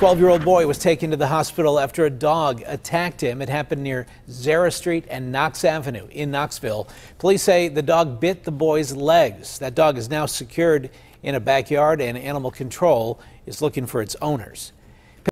12-year-old boy was taken to the hospital after a dog attacked him. It happened near Zara Street and Knox Avenue in Knoxville. Police say the dog bit the boy's legs. That dog is now secured in a backyard and animal control is looking for its owners.